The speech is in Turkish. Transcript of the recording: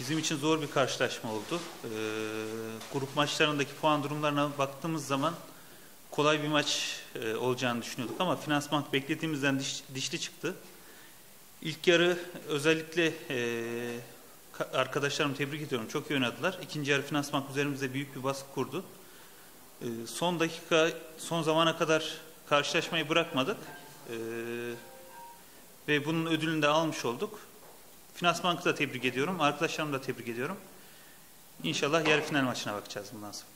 bizim için zor bir karşılaşma oldu. Ee, grup maçlarındaki puan durumlarına baktığımız zaman kolay bir maç e, olacağını düşünüyorduk ama Finansbank beklediğimizden diş- dişli çıktı. İlk yarı özellikle e, ka- arkadaşlarımı tebrik ediyorum. Çok iyi oynadılar. İkinci yarı Finansbank üzerimize büyük bir baskı kurdu. E, son dakika, son zamana kadar karşılaşmayı bırakmadık. E, ve bunun ödülünü de almış olduk. Finansbank'ı da tebrik ediyorum. Arkadaşlarımı da tebrik ediyorum. İnşallah yarı final maçına bakacağız bundan sonra.